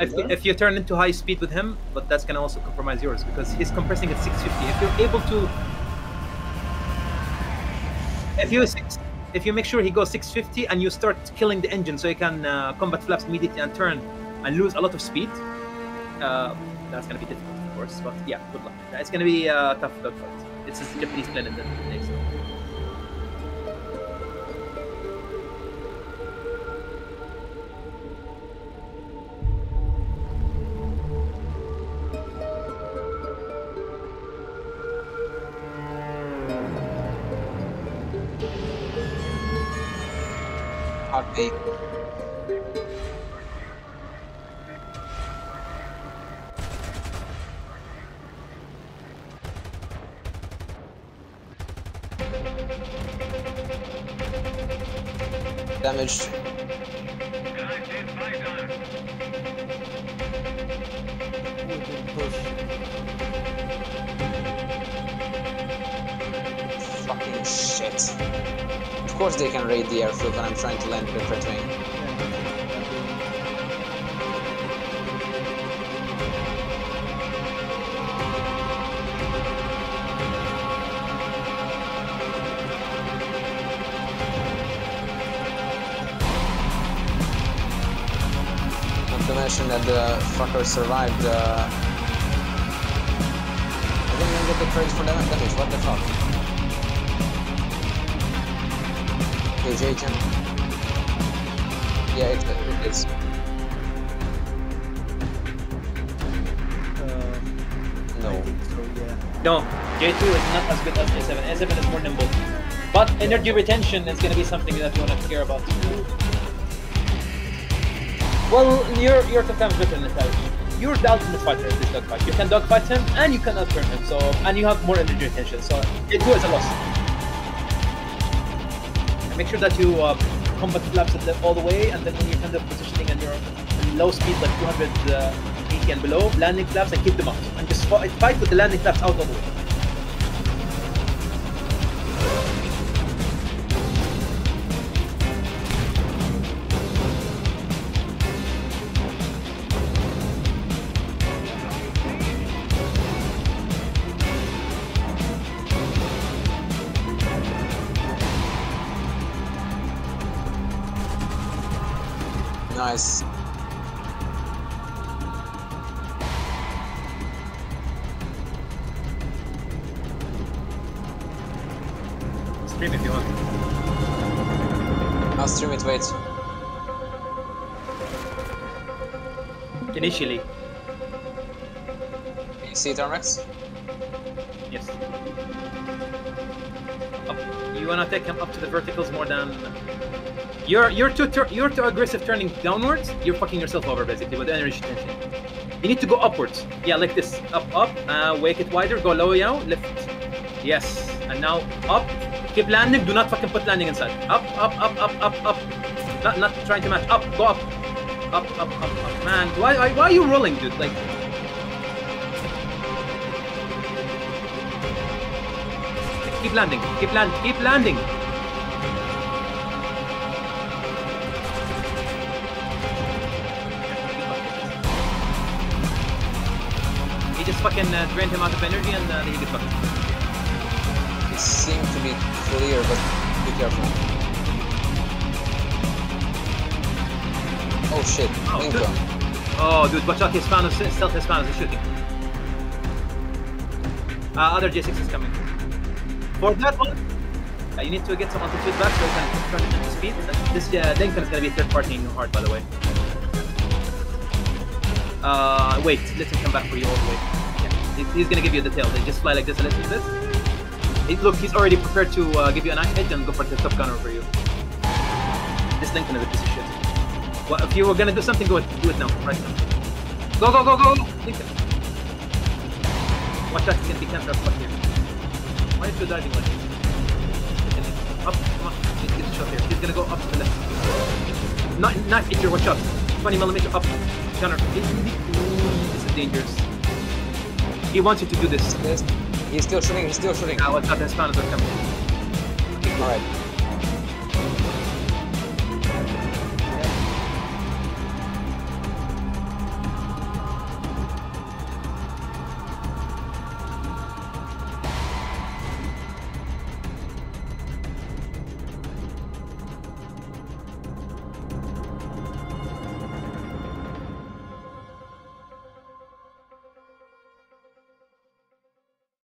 if, if you turn into high speed with him, but that's gonna also compromise yours because he's compressing at 650. If you're able to, if you if you make sure he goes 650 and you start killing the engine so you can uh, combat flaps immediately and turn and lose a lot of speed, uh, that's gonna be difficult, of course. But yeah, good luck. It's gonna be a tough dogfight. It's a Japanese planet that makes it. Copy. Damaged. Fucking shit. Of course they can raid the airfield when I'm trying to land the wing. Not to mention that the fucker survived uh... I didn't even get the credit for damage, what the fuck? Page agent. Yeah, it, it is. Uh, no. No, J2 is not as good as A7. A7 is more nimble. But energy retention is going to be something that you want to care about. Well, you're you're sometimes veteran in that. You're the ultimate fighter in this dogfight. You can dogfight him and you can outturn him. So and you have more energy retention. So J2 is a loss. Make sure that you uh, combat flaps it all the way, and then when you're kind of positioning and you're low speed, like 280 and below, landing flaps and keep them out. And just fight, fight with the landing flaps out all the way. Nice. Stream if you want. I'll stream it, wait. Initially, You see it, Armax? yes. Up. You wanna take him up to the verticals more than. You're you're too you're too aggressive turning downwards. You're fucking yourself over basically with energy tension. You need to go upwards. Yeah, like this. Up, up. Uh, wake it wider. Go low, now. Lift. Yes. And now up. Keep landing. Do not fucking put landing inside. Up, up, up, up, up, up. Not not trying to match. Up. Go up. Up, up, up, up. Man, why why, why are you rolling, dude? Like. Keep landing. Keep land. Keep landing. He just fucking uh, drained him out of energy and uh, he gets fucked. It seemed to be clear, but be careful. Oh shit, Oh, Lincoln. good. Oh, dude, watch out. Hispanos, stealth Hispanos is shooting. Uh, other J6 is coming. For that one, uh, you need to get some altitude back so you can turn it into speed. This uh, Lincoln is going to be third party in your heart, by the way. Uh, wait, let him come back for you all the way. He- he's to give you the tail. They just fly like this and a little bit. He, look, he's already prepared to uh, give you an eye edge and go for the top gunner for you. This Lincoln is a piece of shit. Well, if you were gonna do something, go it, do it now, right now. Go, go, go, go! Lincoln. Watch out, he's gonna be counter up here. Why is he diving like this? Up, come on. Get shot here. He's gonna go up to the left. Not, not hit your watch out. 20 millimeter up. Ooh, This is dangerous. He wants you to do this. He's still shooting, he's still shooting. Now, watch out, the Hispanos are coming. Alright.